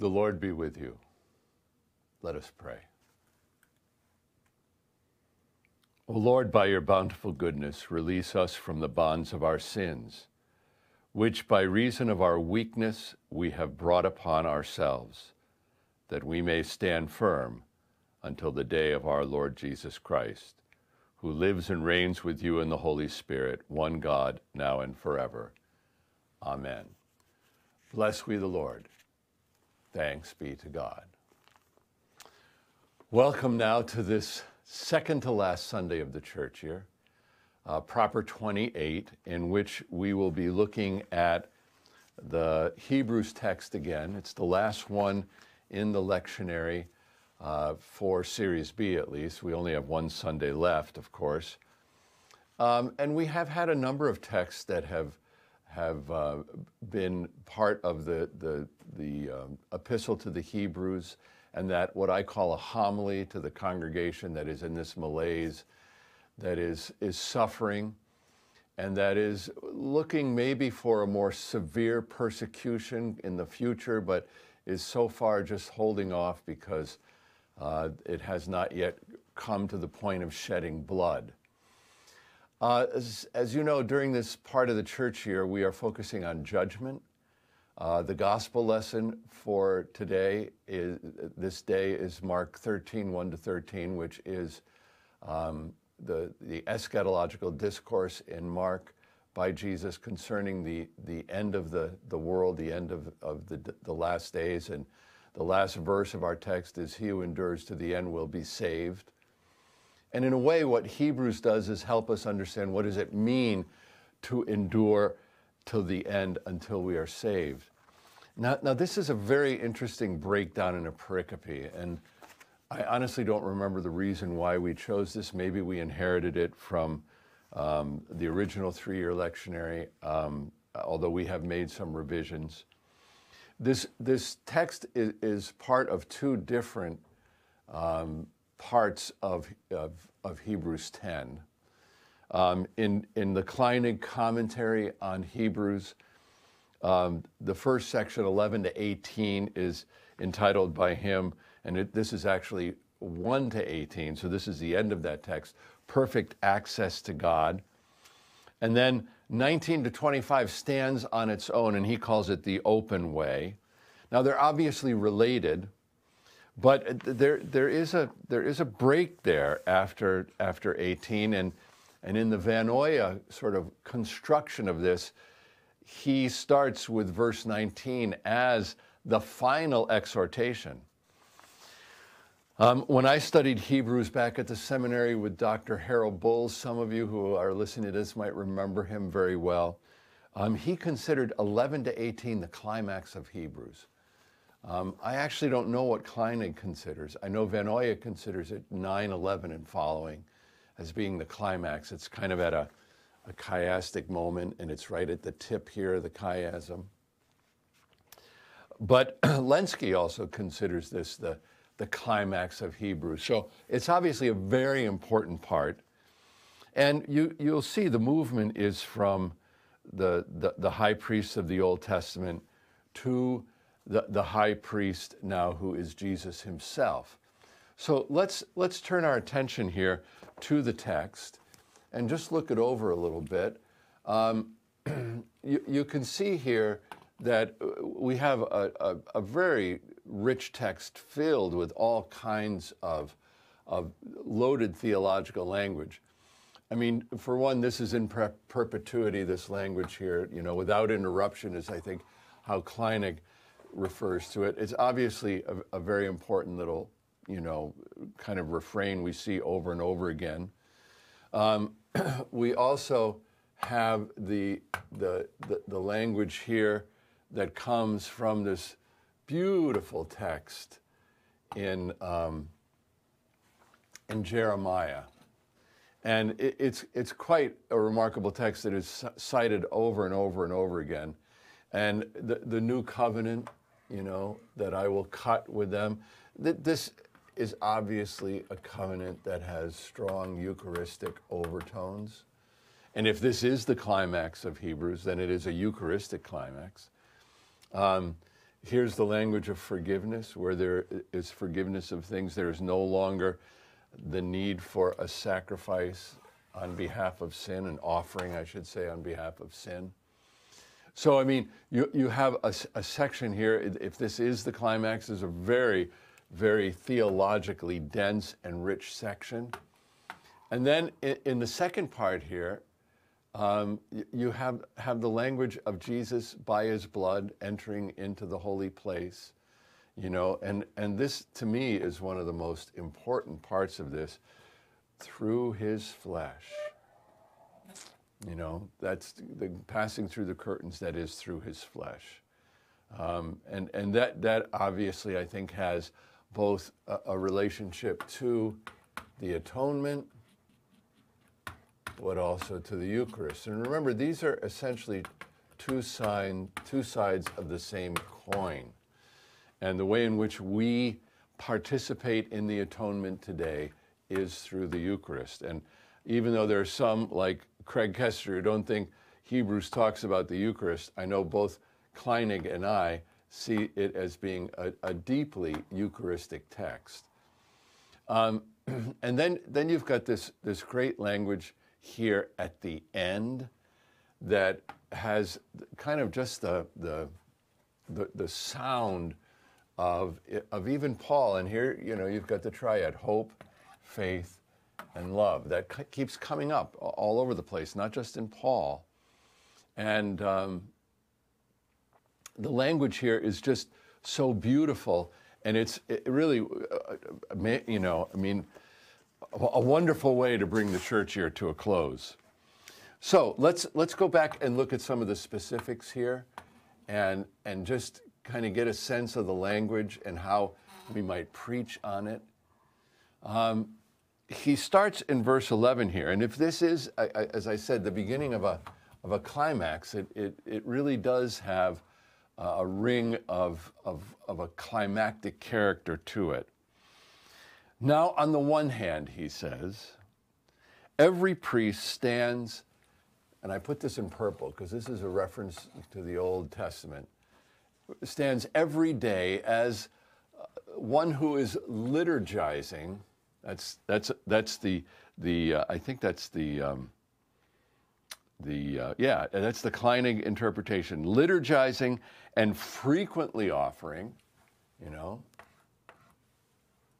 The Lord be with you. Let us pray. O Lord, by your bountiful goodness, release us from the bonds of our sins, which by reason of our weakness we have brought upon ourselves, that we may stand firm until the day of our Lord Jesus Christ, who lives and reigns with you in the Holy Spirit, one God, now and forever. Amen. Bless we the Lord. Thanks be to God. Welcome now to this second to last Sunday of the church year, uh, proper 28, in which we will be looking at the Hebrews text again. It's the last one in the lectionary uh, for Series B, at least. We only have one Sunday left, of course. Um, and we have had a number of texts that have have uh, been part of the the, the um, epistle to the Hebrews, and that what I call a homily to the congregation that is in this malaise, that is is suffering, and that is looking maybe for a more severe persecution in the future, but is so far just holding off because uh, it has not yet come to the point of shedding blood. Uh, as, as, you know, during this part of the church year, we are focusing on judgment. Uh, the gospel lesson for today is this day is Mark 13, 1 to 13, which is um, the, the eschatological discourse in Mark by Jesus concerning the, the end of the, the world, the end of, of the, the last days. And the last verse of our text is He who endures to the end will be saved. And in a way, what Hebrews does is help us understand what does it mean to endure till the end until we are saved. Now, now this is a very interesting breakdown in a pericope, and I honestly don't remember the reason why we chose this. Maybe we inherited it from um, the original three-year lectionary, um, although we have made some revisions. This, this text is, is part of two different um, parts of, of, of Hebrews 10. Um, in, in the Kleinig commentary on Hebrews, um, the first section, 11 to 18, is entitled by him, and it, this is actually 1 to 18, so this is the end of that text perfect access to God. And then 19 to 25 stands on its own, and he calls it the open way. Now, they're obviously related, but there, there, is a, there is a break there after, after 18. And, and in the Vanhoye sort of construction of this, he starts with verse 19 as the final exhortation. Um, when I studied Hebrews back at the seminary with Dr. Harold Buls, some of you who are listening to this might remember him very well. Um, he considered 11 to 18 the climax of Hebrews. Um, I actually don't know what Kleinig considers. I know Vanhoye considers it 9 11 and following as being the climax. It's kind of at a, a chiastic moment, and it's right at the tip here of the chiasm. But Lenski also considers this the, the climax of Hebrew. So it's obviously a very important part. And you, you'll see the movement is from the, the, the high priests of the Old Testament to the, the high priest now who is Jesus himself. So let's, let's turn our attention here to the text and just look it over a little bit. Um, you, you, can see here that we have a, a, a, very rich text filled with all kinds of, of loaded theological language. I mean, for one, this is in per- perpetuity, this language here, you know, without interruption is, I think, how Kleinig refers to it. It's obviously a, a, very important little, you know, kind of refrain we see over and over again. Um, we also have the, the, the, the, language here that comes from this beautiful text in, um, in Jeremiah. And it, it's, it's quite a remarkable text that is cited over and over and over again. And the, the new covenant you know, that I will cut with them. This is obviously a covenant that has strong Eucharistic overtones. And if this is the climax of Hebrews, then it is a Eucharistic climax. Um, here's the language of forgiveness, where there is forgiveness of things. There is no longer the need for a sacrifice on behalf of sin, an offering, I should say, on behalf of sin. So, I mean, you, you have a, a section here, if this is the climax, is a very, very theologically dense and rich section. And then in, in the second part here, um, you have, have the language of Jesus by his blood entering into the holy place, you know, and, and this to me is one of the most important parts of this through his flesh. You know, that's the passing through the curtains that is through his flesh. Um, and and that, that obviously, I think, has both a, a relationship to the atonement but also to the Eucharist. And remember, these are essentially two, sign, two sides of the same coin. And the way in which we participate in the atonement today is through the Eucharist. And even though there are some, like Craig Koester, who don't think Hebrews talks about the Eucharist, I know both Kleinig and I see it as being a, a deeply Eucharistic text. Um, and then, then you've got this, this great language here at the end that has kind of just the, the, the, the sound of, of even Paul. And here, you know, you've got the triad hope, faith, and love that keeps coming up all over the place, not just in Paul. And um, the language here is just so beautiful. And it's it really, uh, uh you know, I mean, a wonderful way to bring the church year to a close. So let's let's go back and look at some of the specifics here, and and just kind of get a sense of the language and how we might preach on it. Um, he starts in verse 11 here, and if this is, as I said, the beginning of a of a climax, it it, it really does have a ring of, of, of a climactic character to it. Now, on the one hand, he says, every priest stands, and I put this in purple because this is a reference to the Old Testament, stands every day as uh, one who is liturgizing. That's, that's, that's the, the uh, I think that's the, um, the uh, yeah, that's the Kleinig interpretation. Liturgizing and frequently offering, you know,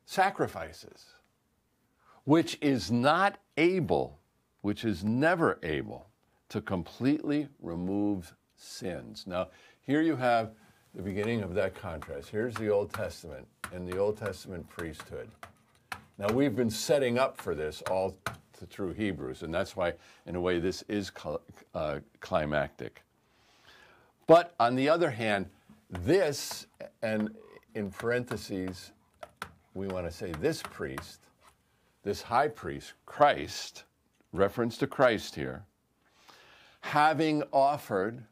sacrifices, which is not able, which is never able to completely remove sins. Now, here you have the beginning of that contrast. Here's the Old Testament and the Old Testament priesthood. Now, we've been setting up for this all through Hebrews, and that's why, in a way, this is uh, climactic. But on the other hand, this, and in parentheses, we want to say this priest, this high priest, Christ, reference to Christ here, having offered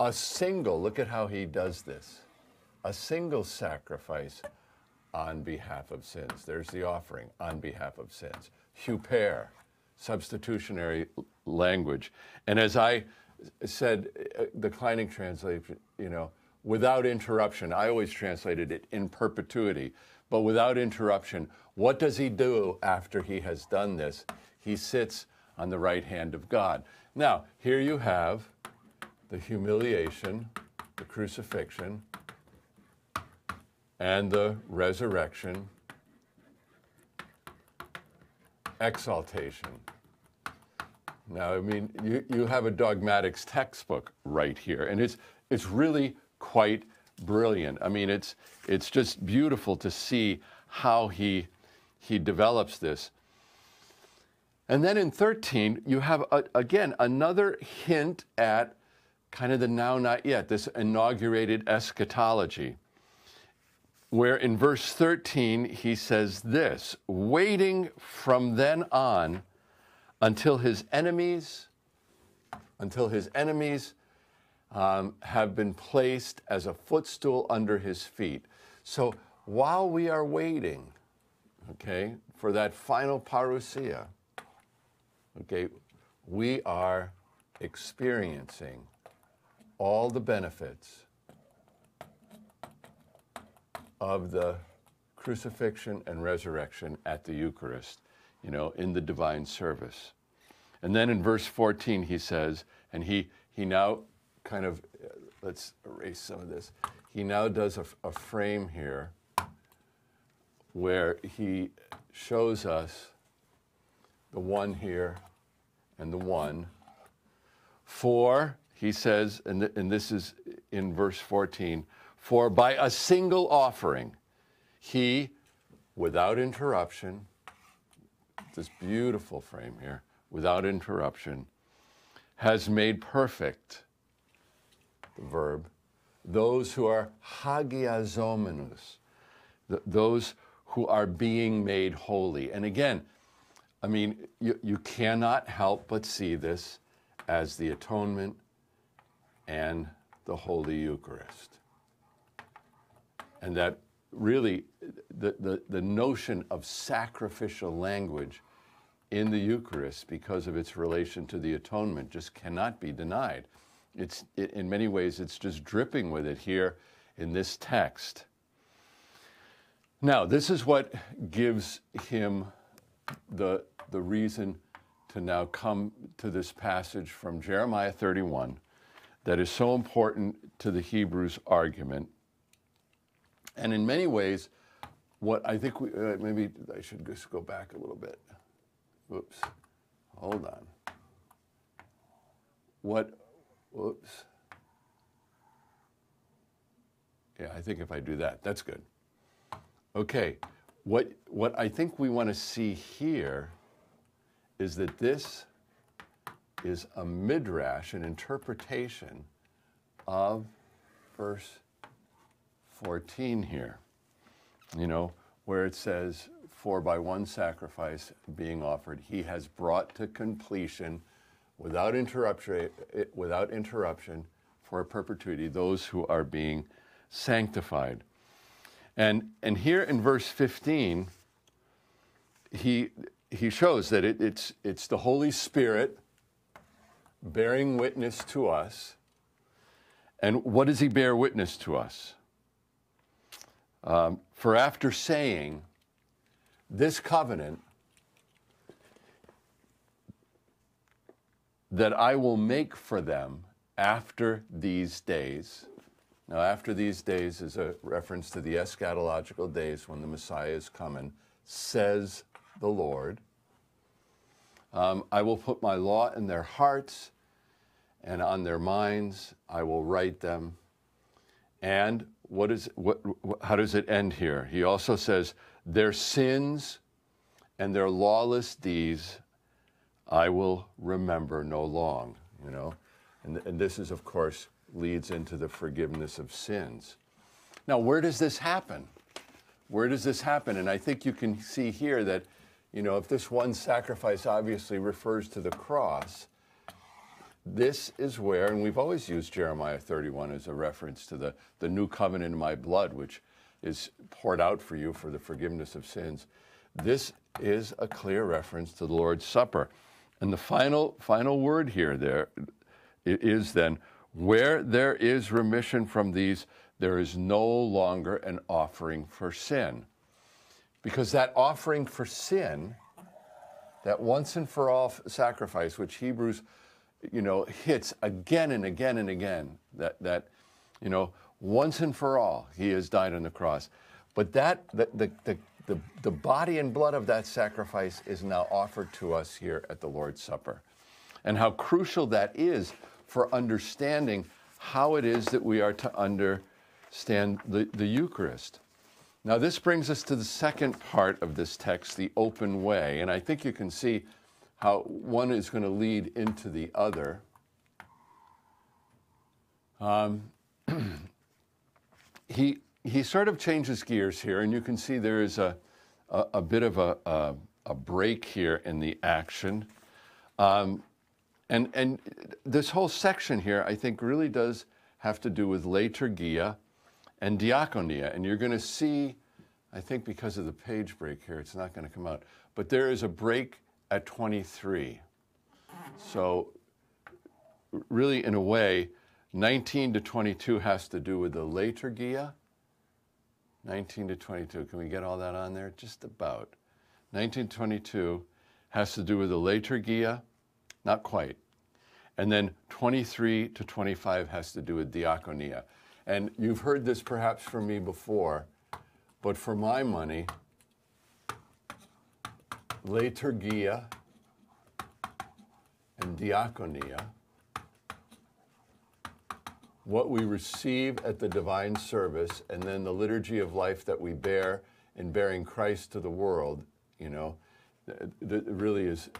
a single, look at how he does this, a single sacrifice on behalf of sins. There's the offering on behalf of sins. Huper, substitutionary language. And as I said, uh, the Kleinig translation, you know, without interruption. I always translated it in perpetuity, but without interruption. What does he do after he has done this? He sits on the right hand of God. Now, here you have the humiliation, the crucifixion, and the resurrection, exaltation. Now, I mean, you, you have a dogmatics textbook right here, and it's, it's really quite brilliant. I mean, it's, it's just beautiful to see how he, he develops this. And then in 13, you have, a, again, another hint at kind of the now, not yet, this inaugurated eschatology, where in verse 13 he says this waiting from then on until his enemies, until his enemies um, have been placed as a footstool under his feet. So while we are waiting, okay, for that final parousia, okay, we are experiencing all the benefits of the crucifixion and resurrection at the Eucharist, you know, in the divine service. And then in verse 14, he says, and he, he now kind of, uh, let's erase some of this. He now does a, a frame here where he shows us the one here and the one. For, he says, and, th- and this is in verse 14, for by a single offering, he, without interruption, this beautiful frame here, without interruption, has made perfect, the verb, those who are hagiazomenous, those who are being made holy. And again, I mean, you, you cannot help but see this as the atonement and the Holy Eucharist. And that really, the, the, the notion of sacrificial language in the Eucharist, because of its relation to the atonement, just cannot be denied. It's, it, in many ways, it's just dripping with it here in this text. Now, this is what gives him the, the reason to now come to this passage from Jeremiah 31 that is so important to the Hebrews argument. And in many ways, what I think we, uh, maybe I should just go back a little bit. Whoops. Hold on. What, whoops. Yeah, I think if I do that, that's good. Okay, what, what I think we want to see here is that this is a midrash, an interpretation of verse 14 here. You know, where it says, For by one sacrifice being offered, he has brought to completion without interruption, without interruption for perpetuity those who are being sanctified. And, and here in verse 15, he, he shows that it, it's, it's the Holy Spirit bearing witness to us. And what does he bear witness to us? Um, for after saying, this covenant that I will make for them after these days, now, after these days is a reference to the eschatological days when the Messiah is coming, says the Lord. Um, I will put my law in their hearts, and on their minds I will write them. And what is what, how does it end here? He also says, Their sins and their lawless deeds I will remember no long. You know, and, and this is, of course, leads into the forgiveness of sins. Now, where does this happen? Where does this happen? And I think you can see here that, you know, if this one sacrifice obviously refers to the cross, this is where, and we've always used Jeremiah 31 as a reference to the, the new covenant in my blood, which is poured out for you for the forgiveness of sins. This is a clear reference to the Lord's Supper. And the final, final word here there is then where there is remission from these, there is no longer an offering for sin. Because that offering for sin, that once and for all sacrifice, which Hebrews, you know, hits again and again and again, that, that you know, once and for all, he has died on the cross. But that, the, the, the, the, the body and blood of that sacrifice is now offered to us here at the Lord's Supper. And how crucial that is for understanding how it is that we are to understand the, the Eucharist. Now, this brings us to the second part of this text, the open way. And I think you can see how one is going to lead into the other. Um, he, he sort of changes gears here, and you can see there is a, a, a bit of a, a, a, break here in the action. Um, and, and this whole section here, I think, really does have to do with liturgia and diaconia. And you're going to see, I think because of the page break here, it's not going to come out, but there is a break at 23. So, really, in a way, 19 to 22 has to do with the liturgia, 19 to 22. Can we get all that on there? Just about. 1922 has to do with the liturgia, not quite. And then 23 to 25 has to do with diaconia. And you've heard this perhaps from me before, but for my money, liturgia and diaconia, what we receive at the divine service, and then the liturgy of life that we bear in bearing Christ to the world, you know, that really is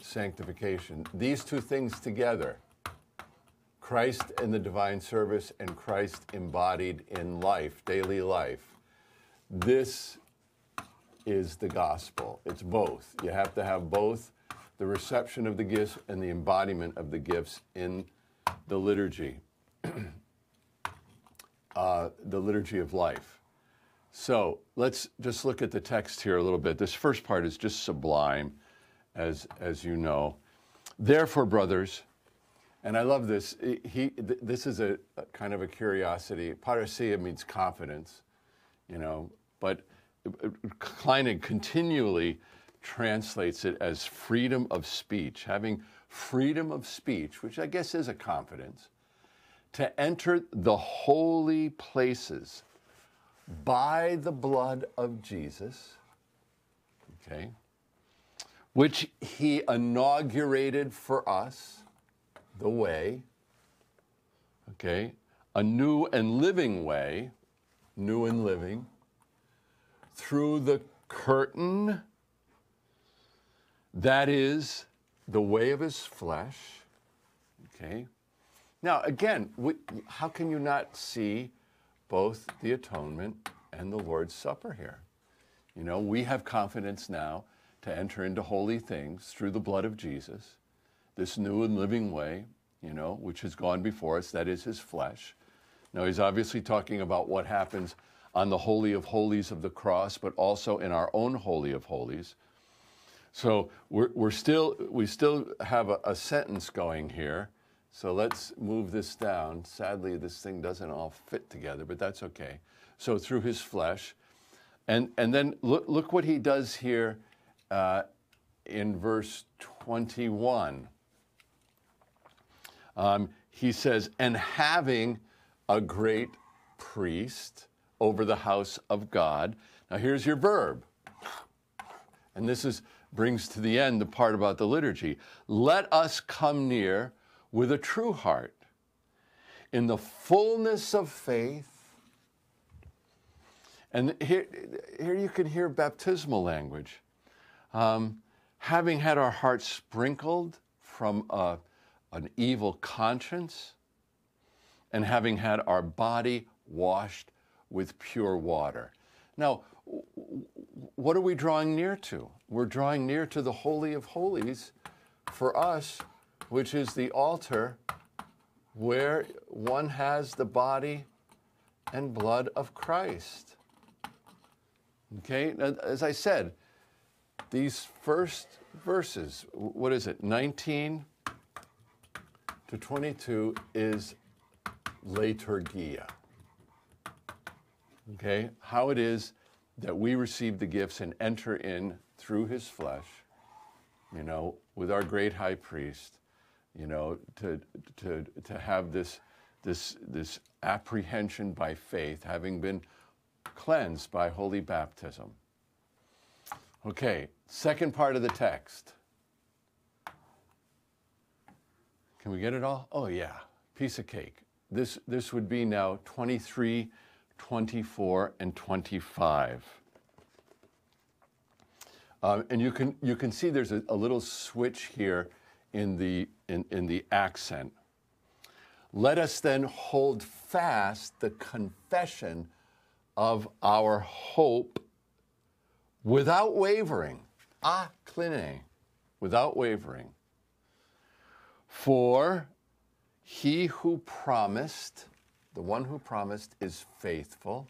sanctification. These two things together, Christ in the divine service and Christ embodied in life, daily life, this is the gospel. It's both. You have to have both the reception of the gifts and the embodiment of the gifts in the liturgy, uh, the liturgy of life. So let's just look at the text here a little bit. This first part is just sublime, as, as you know. Therefore, brothers, and I love this. He, this is a, a kind of a curiosity. Parrhesia means confidence, you know, but Kleinig continually translates it as freedom of speech, having freedom of speech, which I guess is a confidence, to enter the holy places by the blood of Jesus, okay, which he inaugurated for us, the way, okay, a new and living way, new and living, through the curtain that is the way of his flesh, okay. Now, again, we, how can you not see both the atonement and the Lord's Supper here. You know, we have confidence now to enter into holy things through the blood of Jesus, this new and living way, you know, which has gone before us, that is his flesh. Now, he's obviously talking about what happens on the Holy of Holies of the cross, but also in our own Holy of Holies. So we're, we're still, we still have a, a sentence going here so let's move this down. Sadly, this thing doesn't all fit together, but that's okay. So through his flesh. And, and then look, look what he does here uh, in verse 21. Um, he says, and having a great priest over the house of God. Now here's your verb. And this is brings to the end the part about the liturgy. Let us come near with a true heart, in the fullness of faith. And here, here you can hear baptismal language. Um, having had our hearts sprinkled from a, an evil conscience, and having had our body washed with pure water. Now, what are we drawing near to? We're drawing near to the Holy of Holies for us which is the altar where one has the body and blood of Christ. Okay, as I said, these first verses, what is it, 19 to 22 is liturgia. Okay, how it is that we receive the gifts and enter in through his flesh, you know, with our great high priest you know, to, to, to have this, this, this apprehension by faith, having been cleansed by holy baptism. Okay, second part of the text. Can we get it all? Oh, yeah, piece of cake. This, this would be now 23, 24, and 25. Um, and you can, you can see there's a, a little switch here in the, in, in the accent. Let us then hold fast the confession of our hope without wavering. Akline, without wavering. For he who promised, the one who promised, is faithful.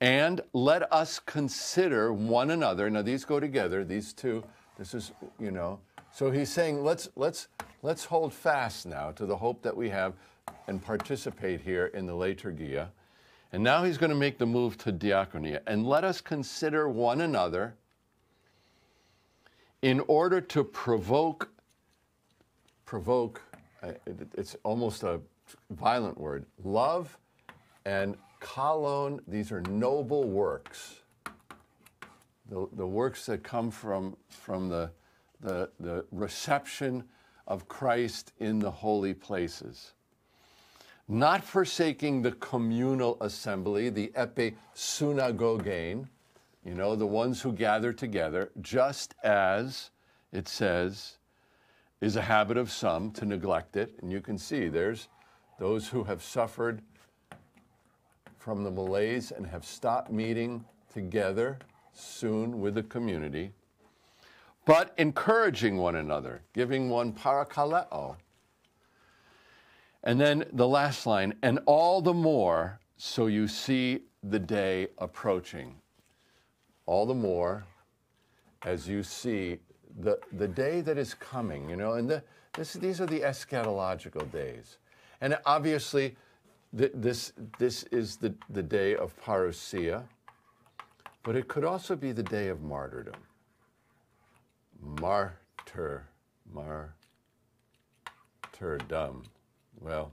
And let us consider one another. Now, these go together, these two. This is, you know, so he's saying, let's, let's, let's hold fast now to the hope that we have and participate here in the liturgia. And now he's going to make the move to diaconia. And let us consider one another in order to provoke, provoke, uh, it's almost a violent word, love and kalon, these are noble works. The, the works that come from, from the, the, the reception of Christ in the holy places. Not forsaking the communal assembly, the epi synagogein, you know, the ones who gather together, just as it says, is a habit of some to neglect it. And you can see there's those who have suffered from the malaise and have stopped meeting together soon with the community, but encouraging one another, giving one parakaleo. And then the last line, and all the more so you see the day approaching. All the more as you see the, the day that is coming, you know, and the, this, these are the eschatological days. And obviously, th- this, this is the, the day of parousia, but it could also be the day of martyrdom. Martyr, martyrdom. Well,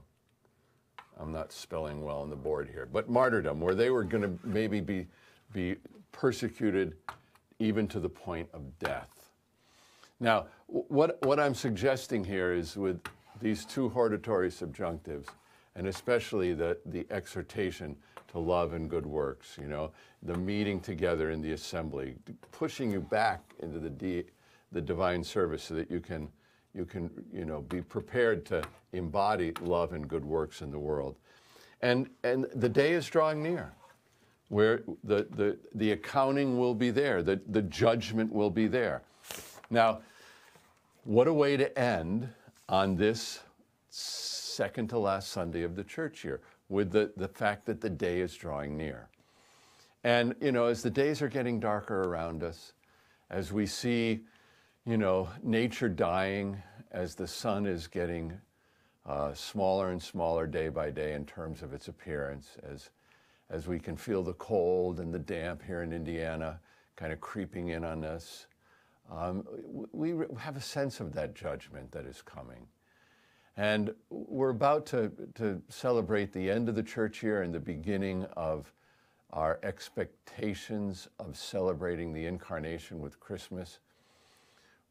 I'm not spelling well on the board here, but martyrdom, where they were going to maybe be, be persecuted even to the point of death. Now, what, what I'm suggesting here is with these two hortatory subjunctives, and especially the, the exhortation to love and good works, you know, the meeting together in the assembly, pushing you back into the, the divine service so that you can, you can, you know, be prepared to embody love and good works in the world. And, and the day is drawing near where the, the, the accounting will be there, the, the judgment will be there. Now, what a way to end on this second to last Sunday of the church year with the, the fact that the day is drawing near. And, you know, as the days are getting darker around us, as we see, you know, nature dying, as the sun is getting uh, smaller and smaller day by day in terms of its appearance, as, as we can feel the cold and the damp here in Indiana kind of creeping in on us, um, we have a sense of that judgment that is coming. And we're about to, to celebrate the end of the church year and the beginning of our expectations of celebrating the incarnation with Christmas.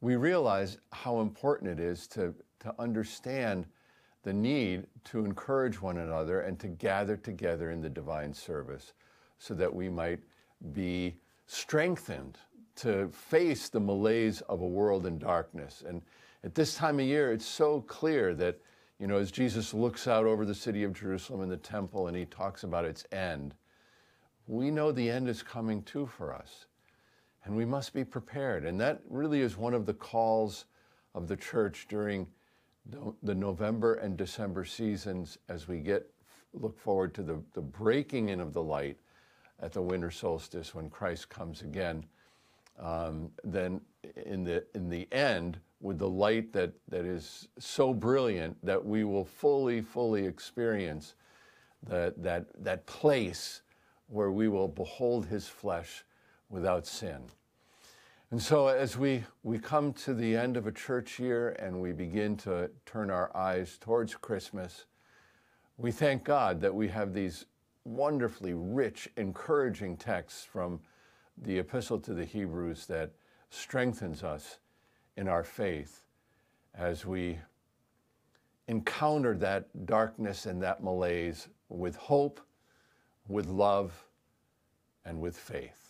We realize how important it is to, to understand the need to encourage one another and to gather together in the divine service so that we might be strengthened to face the malaise of a world in darkness. And at this time of year, it's so clear that, you know, as Jesus looks out over the city of Jerusalem and the temple and he talks about its end, we know the end is coming too for us. And we must be prepared. And that really is one of the calls of the church during the November and December seasons as we get look forward to the, the breaking in of the light at the winter solstice when Christ comes again. Um, then in the in the end, with the light that, that is so brilliant that we will fully, fully experience that, that, that place where we will behold his flesh without sin. And so, as we, we come to the end of a church year and we begin to turn our eyes towards Christmas, we thank God that we have these wonderfully rich, encouraging texts from the Epistle to the Hebrews that strengthens us in our faith as we encounter that darkness and that malaise with hope, with love, and with faith.